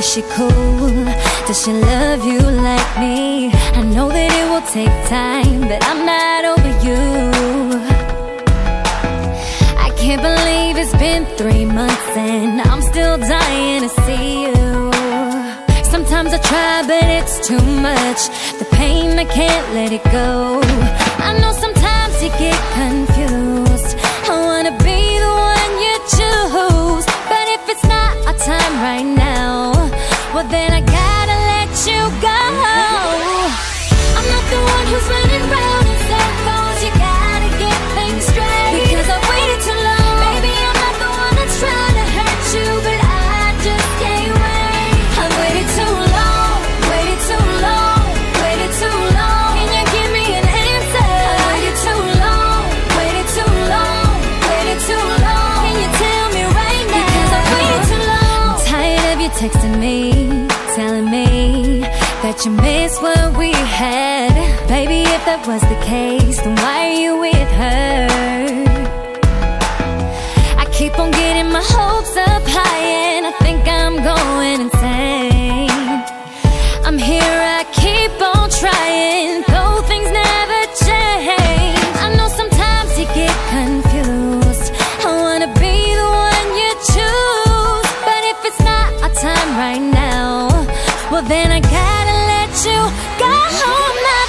Is she cool? Does she love you like me? I know that it will take time, but I'm not over you. I can't believe it's been three months and I'm still dying to see you. Sometimes I try, but it's too much. The pain, I can't let it go. That you miss what we had. Baby, if that was the case, then why are you with her? I keep on getting my hopes up high and I think I'm going insane. I'm here, I keep on trying, though things never change. I know sometimes you get confused. I wanna be the one you choose, but if it's not our time right now, well then I gotta let you go. I'm not